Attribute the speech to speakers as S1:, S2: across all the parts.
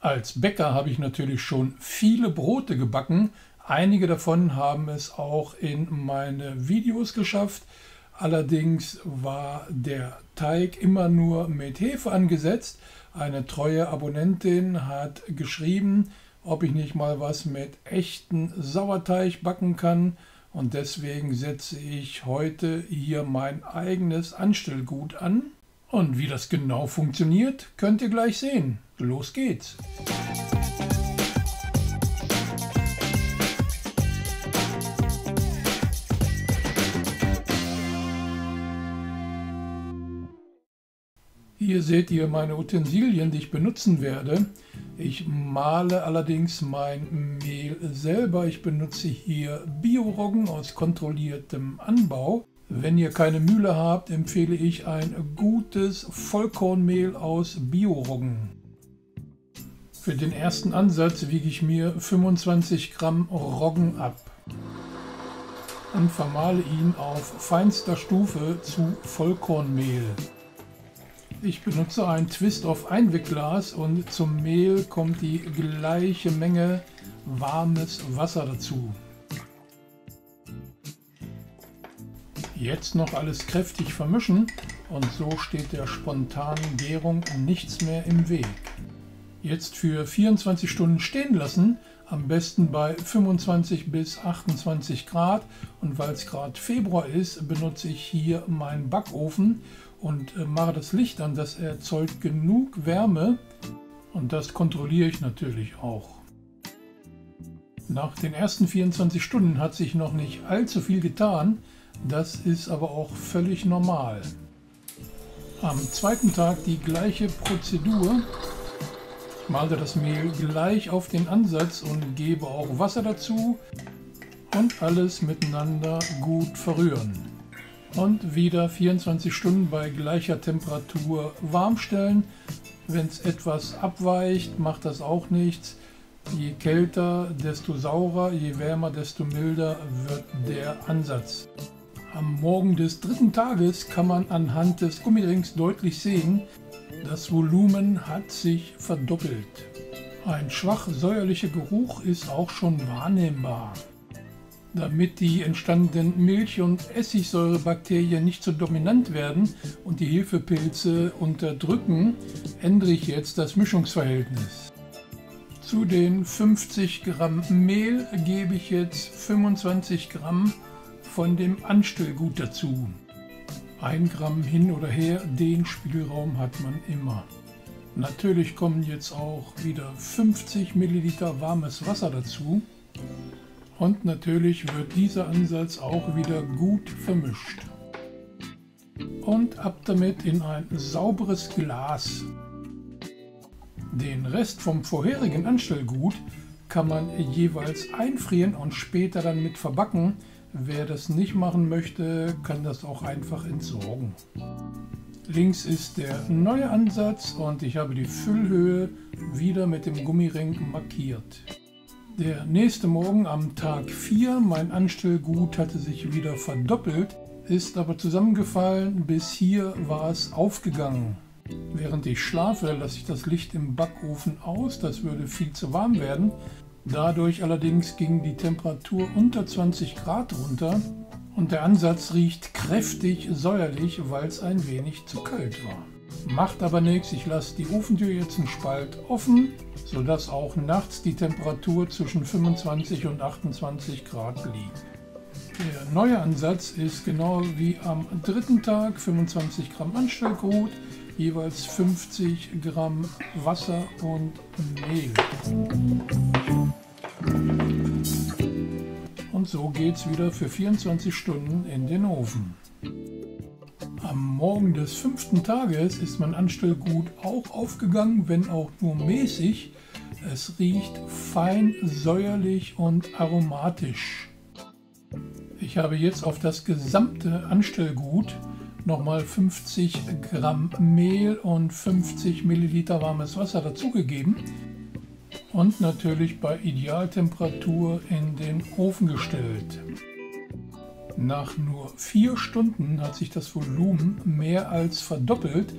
S1: Als Bäcker habe ich natürlich schon viele Brote gebacken. Einige davon haben es auch in meine Videos geschafft. Allerdings war der Teig immer nur mit Hefe angesetzt. Eine treue Abonnentin hat geschrieben, ob ich nicht mal was mit echten Sauerteig backen kann. Und deswegen setze ich heute hier mein eigenes Anstellgut an. Und wie das genau funktioniert, könnt ihr gleich sehen. Los geht's! Hier seht ihr meine Utensilien, die ich benutzen werde. Ich male allerdings mein Mehl selber. Ich benutze hier Bioroggen aus kontrolliertem Anbau. Wenn ihr keine Mühle habt, empfehle ich ein gutes Vollkornmehl aus Bioroggen. Für den ersten Ansatz wiege ich mir 25 Gramm Roggen ab und vermale ihn auf feinster Stufe zu Vollkornmehl. Ich benutze ein Twist-off Einwegglas und zum Mehl kommt die gleiche Menge warmes Wasser dazu. Jetzt noch alles kräftig vermischen und so steht der spontanen Gärung nichts mehr im Weg. Jetzt für 24 Stunden stehen lassen, am besten bei 25 bis 28 Grad und weil es gerade Februar ist, benutze ich hier meinen Backofen und äh, mache das Licht an, das erzeugt genug Wärme und das kontrolliere ich natürlich auch. Nach den ersten 24 Stunden hat sich noch nicht allzu viel getan, das ist aber auch völlig normal. Am zweiten Tag die gleiche Prozedur. Malte das Mehl gleich auf den Ansatz und gebe auch Wasser dazu und alles miteinander gut verrühren und wieder 24 Stunden bei gleicher Temperatur warm stellen. Wenn es etwas abweicht, macht das auch nichts. Je kälter, desto saurer, je wärmer, desto milder wird der Ansatz. Am Morgen des dritten Tages kann man anhand des Gummirings deutlich sehen, das Volumen hat sich verdoppelt. Ein schwach säuerlicher Geruch ist auch schon wahrnehmbar. Damit die entstandenen Milch- und Essigsäurebakterien nicht so dominant werden und die Hefepilze unterdrücken, ändere ich jetzt das Mischungsverhältnis. Zu den 50 Gramm Mehl gebe ich jetzt 25 Gramm von dem Anstellgut dazu. Ein Gramm hin oder her, den Spielraum hat man immer. Natürlich kommen jetzt auch wieder 50 Milliliter warmes Wasser dazu. Und natürlich wird dieser Ansatz auch wieder gut vermischt. Und ab damit in ein sauberes Glas. Den Rest vom vorherigen Anstellgut kann man jeweils einfrieren und später dann mit verbacken. Wer das nicht machen möchte, kann das auch einfach entsorgen. Links ist der neue Ansatz und ich habe die Füllhöhe wieder mit dem Gummiring markiert. Der nächste Morgen am Tag 4, mein Anstellgut hatte sich wieder verdoppelt, ist aber zusammengefallen, bis hier war es aufgegangen. Während ich schlafe, lasse ich das Licht im Backofen aus, das würde viel zu warm werden. Dadurch allerdings ging die Temperatur unter 20 Grad runter und der Ansatz riecht kräftig säuerlich, weil es ein wenig zu kalt war. Macht aber nichts, ich lasse die Ofentür jetzt einen Spalt offen, sodass auch nachts die Temperatur zwischen 25 und 28 Grad liegt. Der neue Ansatz ist genau wie am dritten Tag 25 Gramm Anstellgut, jeweils 50 Gramm Wasser und Mehl. Und so geht es wieder für 24 Stunden in den Ofen. Am Morgen des fünften Tages ist mein Anstellgut auch aufgegangen, wenn auch nur mäßig. Es riecht fein säuerlich und aromatisch. Ich habe jetzt auf das gesamte Anstellgut nochmal 50 Gramm Mehl und 50 Milliliter warmes Wasser dazugegeben und natürlich bei Idealtemperatur in den Ofen gestellt. Nach nur vier Stunden hat sich das Volumen mehr als verdoppelt.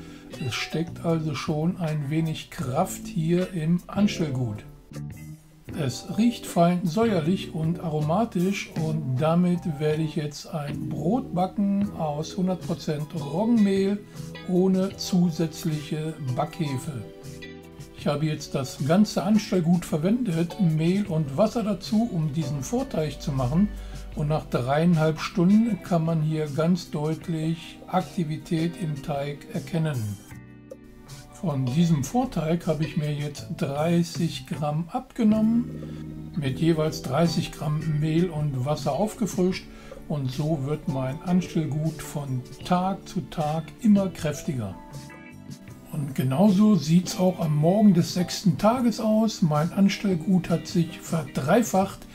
S1: Es steckt also schon ein wenig Kraft hier im Anstellgut. Es riecht fein säuerlich und aromatisch und damit werde ich jetzt ein Brot backen aus 100% Roggenmehl ohne zusätzliche Backhefe. Ich habe jetzt das ganze Anstellgut verwendet, Mehl und Wasser dazu, um diesen Vorteig zu machen. Und nach dreieinhalb Stunden kann man hier ganz deutlich Aktivität im Teig erkennen. Von diesem Vorteig habe ich mir jetzt 30 Gramm abgenommen, mit jeweils 30 Gramm Mehl und Wasser aufgefrischt und so wird mein Anstellgut von Tag zu Tag immer kräftiger. Und genauso sieht es auch am Morgen des sechsten Tages aus. Mein Anstellgut hat sich verdreifacht.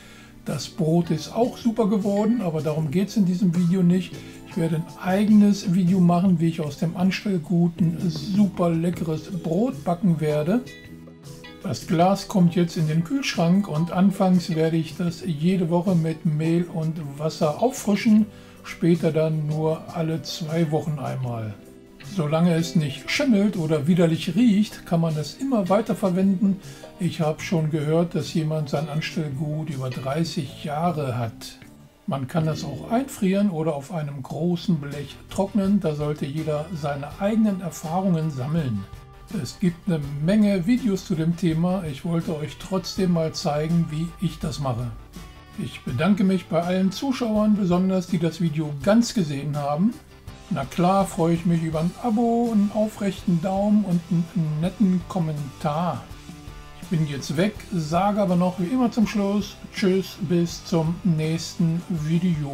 S1: Das Brot ist auch super geworden, aber darum geht es in diesem Video nicht. Ich werde ein eigenes Video machen, wie ich aus dem Anstellgut ein super leckeres Brot backen werde. Das Glas kommt jetzt in den Kühlschrank und anfangs werde ich das jede Woche mit Mehl und Wasser auffrischen, später dann nur alle zwei Wochen einmal. Solange es nicht schimmelt oder widerlich riecht, kann man es immer weiter verwenden. Ich habe schon gehört, dass jemand sein Anstellgut über 30 Jahre hat. Man kann es auch einfrieren oder auf einem großen Blech trocknen. Da sollte jeder seine eigenen Erfahrungen sammeln. Es gibt eine Menge Videos zu dem Thema. Ich wollte euch trotzdem mal zeigen, wie ich das mache. Ich bedanke mich bei allen Zuschauern, besonders die das Video ganz gesehen haben. Na klar freue ich mich über ein Abo, einen aufrechten Daumen und einen netten Kommentar. Ich bin jetzt weg, sage aber noch wie immer zum Schluss Tschüss, bis zum nächsten Video.